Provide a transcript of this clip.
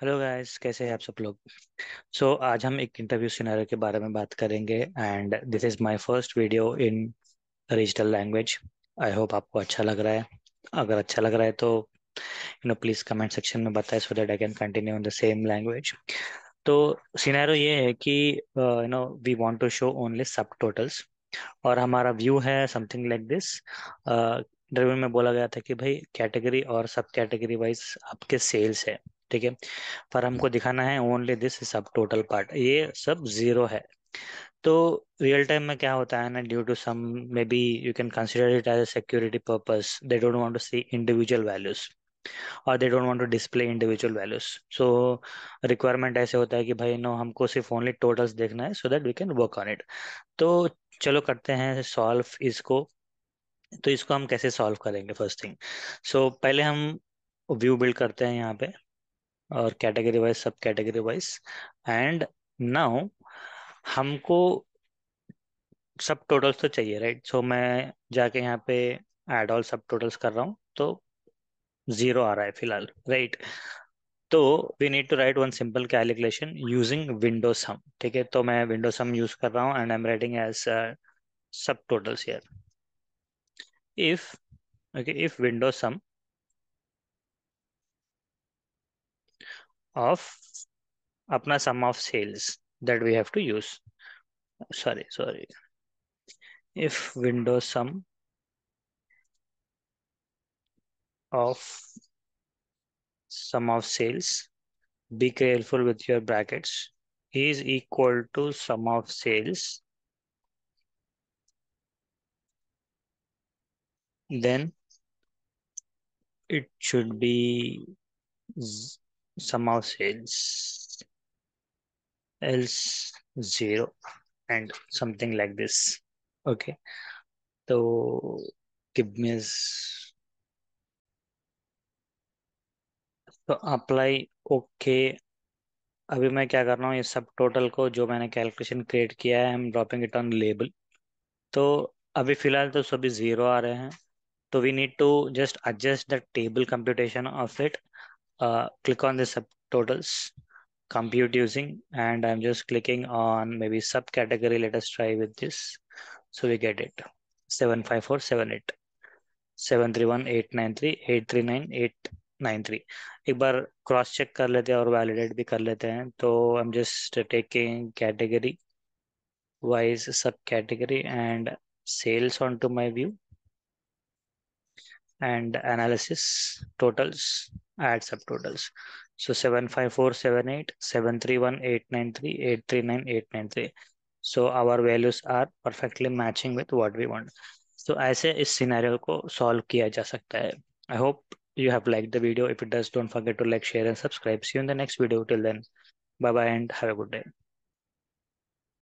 Hello guys कैसे हैं आप सब लोग? सो so, आज हम एक इंटरव्यू सिनेरियो के बारे में बात करेंगे and this is my first video in regional language I hope आपको अच्छा लग रहा है। अगर अच्छा लग रहा है तो you know please comment section में बताएँ so that I can continue in the same language तो सिनेरियो ये है कि you know we want to show only subtotals और हमारा व्यू है समथिंग लाइक दिस इंटरव्यू में बोला गया था कि भाई कैटेगरी और सब कैटेगरी वाइज आपके सेल्स है। ठीक है, पर हमको दिखाना है ओनली दिस सब टोटल पार्ट ये सब ज़ीरो है। तो रियल टाइम में क्या होता है ना due to some maybe you can consider it as security purpose they don't want to see individual values और they don't want to display individual values so requirement ऐसे होता है कि भाई नो हमको सिर्फ़ ओनली टोटल्स देखना है so that we can work on it तो चलो करते हैं सॉल्व इसको। तो इसको हम कैसे सॉल्व करेंगे फ़र्स्ट थिंग सो पहले हम व्यू बिल्ड करते हैं यहाँ पे। और category wise subcategory wise and now हमको सब टोटल्स तो चाहिए राइट सो so, मैं जाके यहाँ पे एड ऑल सब टोटल्स कर रहा हूँ तो ज़ीरो आ रहा है फ़िलहाल राइट तो we need to write one simple calculation using window sum ठीक है? तो मैं विंडो सम यूज़ कर रहा हूँ and I am writing as subtotals here if okay if window sum of apna sum of sales that we have to use. Sorry, sorry. If window sum of sum of sales, be careful with your brackets, is equal to sum of sales, then it should be sum of sales else zero and something like this. Okay. So, give me तो apply okay अभी मैं क्या कर रहा हूँ, ये सब total को जो मैंने कैलकुलेशन क्रिएट किया है हम ड्रॉपिंग इट ऑन लेबल तो अभी फ़िलहाल तो सभी ज़ीरो आ रहे हैं. तो we need to just adjust the table computation of it Uh, click on the subtotals, compute using, and I'm just clicking on maybe subcategory. Let us try with this. So we get it 75478 731 839 एक बार cross check कर लेते हैं और validate भी कर लेते हैं तो I am just taking category wise sub category and sales on to my view and analysis totals add subtotals so 75478 731893 839893 so our values are perfectly matching with what we want so ऐसे इस scenario को solve किया जा सकता है I hope you have liked the video if it does don't forget to like share and subscribe see you in the next video till then bye bye and have a good day